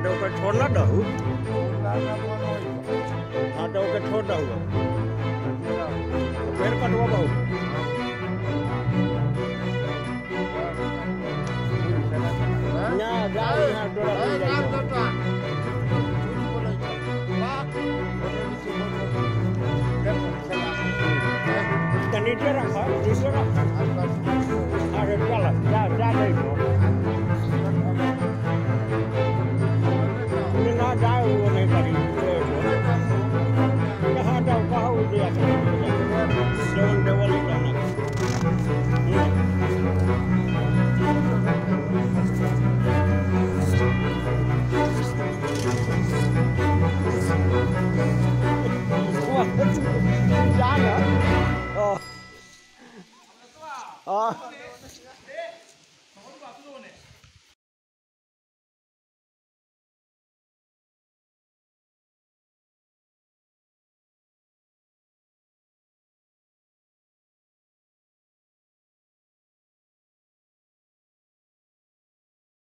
ada ke Cona dahu. Ada ke Cona dahu. Berapa dua bau? Ya, dah. Ini dia rakam, ini dia rakam. Oh.